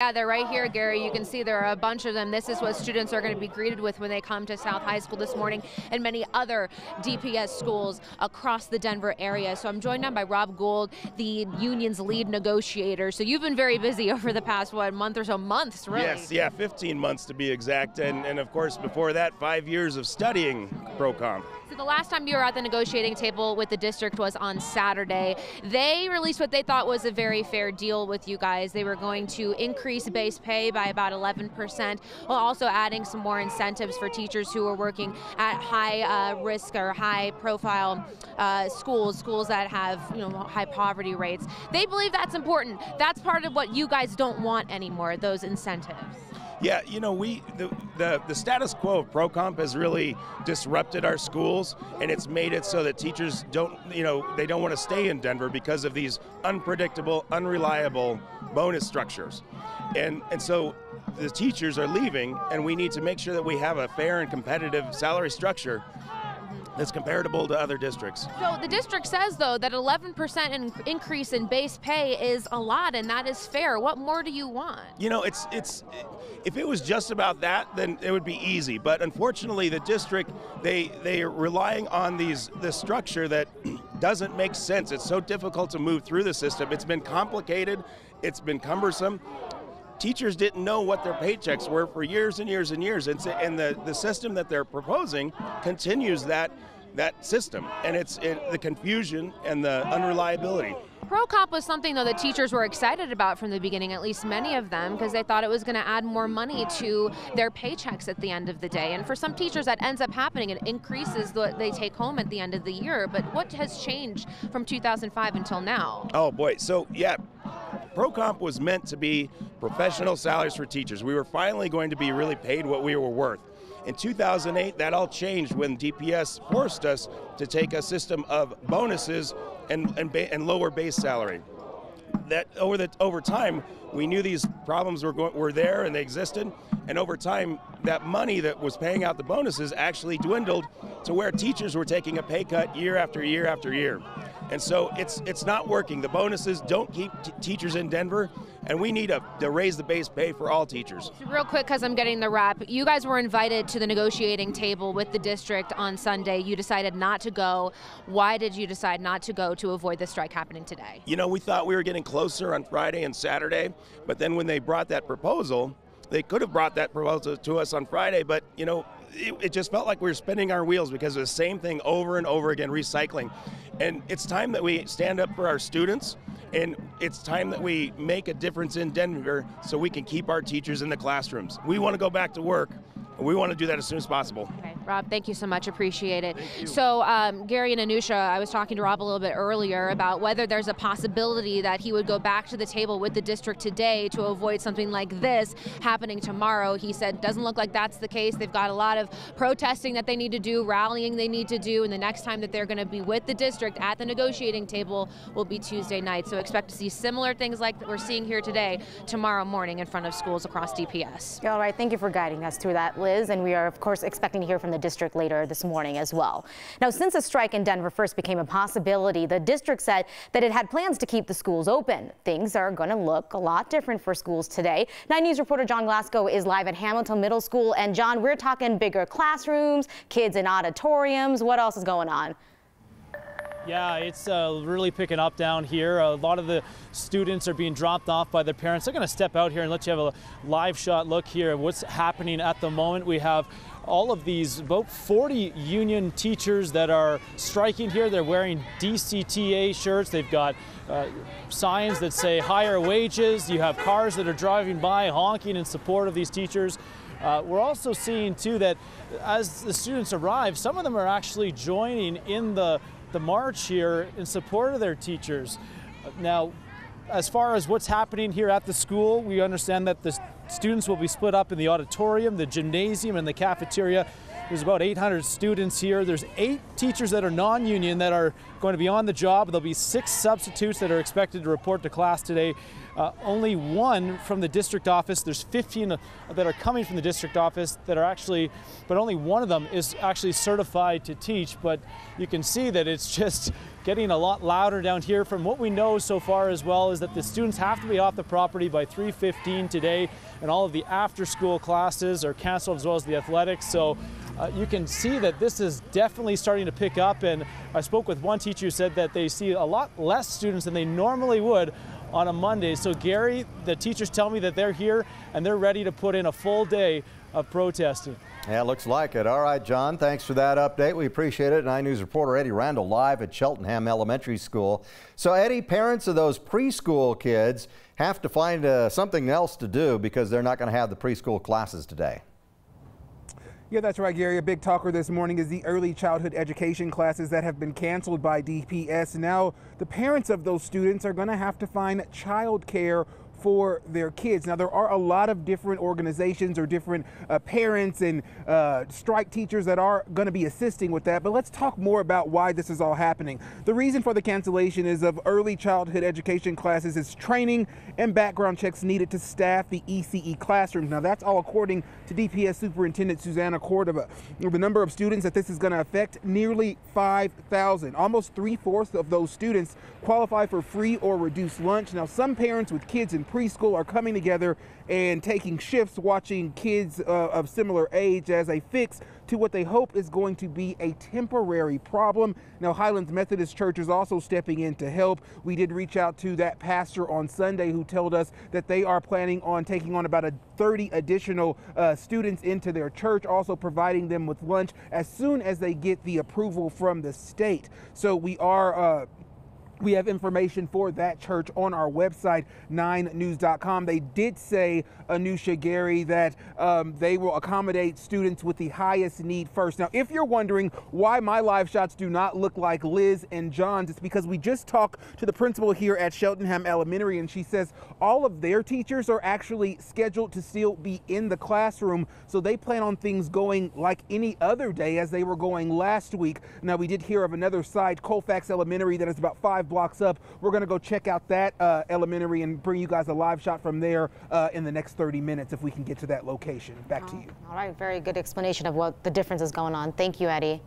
Yeah, they're right here, Gary. You can see there are a bunch of them. This is what students are going to be greeted with when they come to South High School this morning and many other DPS schools across the Denver area. So I'm joined now by Rob Gould, the union's lead negotiator. So you've been very busy over the past, what, month or so? Months, really? Yes, yeah, 15 months to be exact. And, and of course, before that, five years of studying ProComp. So the last time you were at the negotiating table with the district was on Saturday. They released what they thought was a very fair deal with you guys. They were going to increase base pay by about 11%, while also adding some more incentives for teachers who are working at high uh, risk or high profile uh, schools, schools that have you know high poverty rates. They believe that's important. That's part of what you guys don't want anymore, those incentives. Yeah, you know, we the, the, the status quo of ProComp has really disrupted our schools, and it's made it so that teachers don't, you know, they don't want to stay in Denver because of these unpredictable, unreliable bonus structures, and and so the teachers are leaving, and we need to make sure that we have a fair and competitive salary structure that's comparable to other districts. So the district says, though, that 11% in increase in base pay is a lot, and that is fair. What more do you want? You know, it's it's if it was just about that, then it would be easy. But unfortunately, the district they they are relying on these the structure that doesn't make sense. It's so difficult to move through the system. It's been complicated. It's been cumbersome teachers didn't know what their paychecks were for years and years and years. And, and the, the system that they're proposing continues that that system, and it's it, the confusion and the unreliability. ProComp was something though that teachers were excited about from the beginning, at least many of them, because they thought it was going to add more money to their paychecks at the end of the day. And for some teachers, that ends up happening. It increases what they take home at the end of the year. But what has changed from 2005 until now? Oh boy, so yeah, ProComp was meant to be professional salaries for teachers. We were finally going to be really paid what we were worth. In 2008, that all changed when DPS forced us to take a system of bonuses and, and, and lower base salary. That over the over time, we knew these problems were were there and they existed, and over time, that money that was paying out the bonuses actually dwindled to where teachers were taking a pay cut year after year after year. And so it's it's not working. The bonuses don't keep teachers in Denver, and we need to, to raise the base pay for all teachers. Real quick, because I'm getting the wrap. You guys were invited to the negotiating table with the district on Sunday. You decided not to go. Why did you decide not to go to avoid the strike happening today? You know, we thought we were getting closer on Friday and Saturday, but then when they brought that proposal, they could have brought that proposal to us on Friday, but you know, it, it, just felt like we were spinning our wheels because of the same thing over and over again, recycling. And it's time that we stand up for our students, and it's time that we make a difference in Denver so we can keep our teachers in the classrooms. We want to go back to work. And we want to do that as soon as possible. Okay. Rob, thank you so much. Appreciate it. So, um, Gary and Anusha, I was talking to Rob a little bit earlier about whether there's a possibility that he would go back to the table with the district today to avoid something like this happening tomorrow. He said, doesn't look like that's the case. They've got a lot of protesting that they need to do, rallying they need to do, and the next time that they're going to be with the district at the negotiating table will be Tuesday night. So, expect to see similar things like we're seeing here today tomorrow morning in front of schools across DPS. All right. Thank you for guiding us through that, Liz. And we are, of course, expecting to hear from the the district later this morning as well. Now, since a strike in Denver first became a possibility, the district said that it had plans to keep the schools open. Things are going to look a lot different for schools today. 9 News reporter John Glasgow is live at Hamilton Middle School. And John, we're talking bigger classrooms, kids in auditoriums. What else is going on? Yeah, it's uh, really picking up down here. A lot of the students are being dropped off by their parents. They're going to step out here and let you have a live shot look here at what's happening at the moment. We have all of these, about 40 union teachers that are striking here. They're wearing DCTA shirts. They've got uh, signs that say higher wages. You have cars that are driving by honking in support of these teachers. Uh, we're also seeing too that as the students arrive, some of them are actually joining in the, the march here in support of their teachers. Now, as far as what's happening here at the school, we understand that the students will be split up in the auditorium, the gymnasium, and the cafeteria. There's about 800 students here. There's eight teachers that are non-union that are going to be on the job. There'll be six substitutes that are expected to report to class today. Uh, only one from the district office. There's 15 that are coming from the district office that are actually, but only one of them is actually certified to teach. But you can see that it's just getting a lot louder down here. From what we know so far as well is that the students have to be off the property by 3.15 today and all of the after school classes are canceled as well as the athletics. So uh, you can see that this is definitely starting to pick up. And I spoke with one teacher who said that they see a lot less students than they normally would on a Monday. So Gary, the teachers tell me that they're here and they're ready to put in a full day of protesting. Yeah, looks like it. All right, John, thanks for that update. We appreciate it. Nine News reporter Eddie Randall live at Cheltenham Elementary School. So, Eddie, parents of those preschool kids have to find uh, something else to do because they're not going to have the preschool classes today. Yeah, that's right, Gary. A big talker this morning is the early childhood education classes that have been canceled by DPS. Now, the parents of those students are going to have to find childcare for their kids. Now, there are a lot of different organizations or different uh, parents and uh, strike teachers that are going to be assisting with that, but let's talk more about why this is all happening. The reason for the cancellation is of early childhood education classes is training and background checks needed to staff the ECE classrooms. Now, that's all according to DPS Superintendent Susana Cordova. The number of students that this is going to affect, nearly 5,000. Almost three-fourths of those students qualify for free or reduced lunch. Now, some parents with kids in preschool are coming together and taking shifts watching kids uh, of similar age as a fix to what they hope is going to be a temporary problem. Now, Highlands Methodist Church is also stepping in to help. We did reach out to that pastor on Sunday who told us that they are planning on taking on about a 30 additional uh, students into their church, also providing them with lunch as soon as they get the approval from the state. So we are uh, we have information for that church on our website, 9news.com. They did say, Anusha Gary, that um, they will accommodate students with the highest need first. Now, if you're wondering why my live shots do not look like Liz and John's, it's because we just talked to the principal here at Cheltenham Elementary, and she says all of their teachers are actually scheduled to still be in the classroom, so they plan on things going like any other day as they were going last week. Now, we did hear of another site, Colfax Elementary, that is about five blocks up. We're going to go check out that uh, elementary and bring you guys a live shot from there uh, in the next 30 minutes if we can get to that location. Back oh, to you. All right, very good explanation of what the difference is going on. Thank you, Eddie.